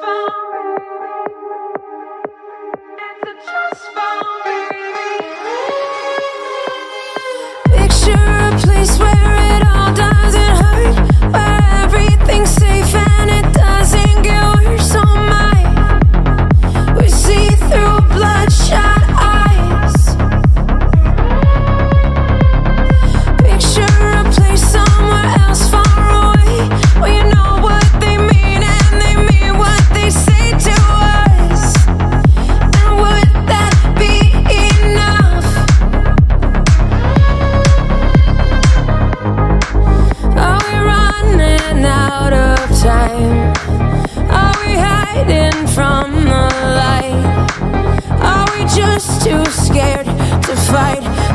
found. hiding from the light? Are we just too scared to fight?